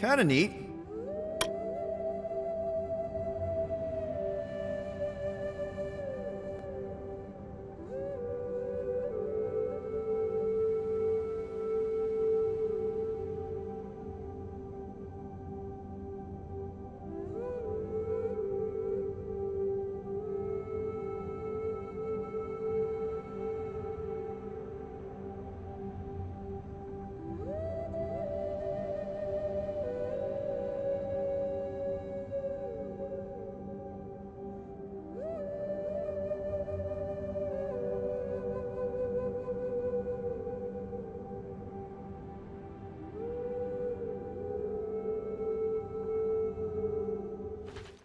Kind of neat.